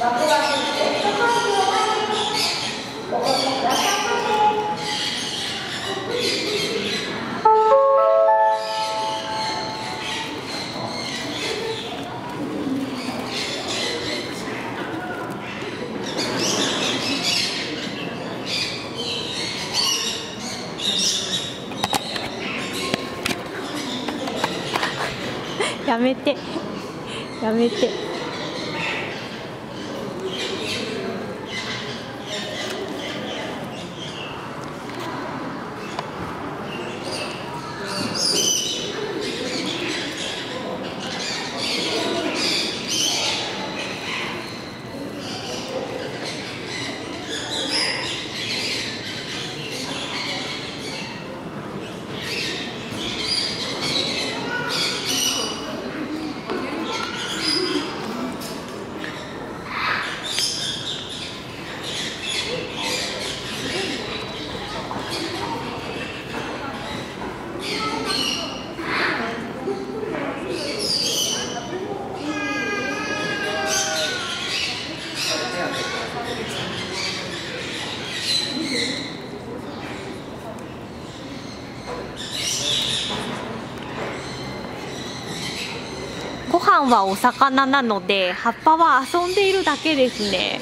やめてやめて。飯はお魚なので葉っぱは遊んでいるだけですね。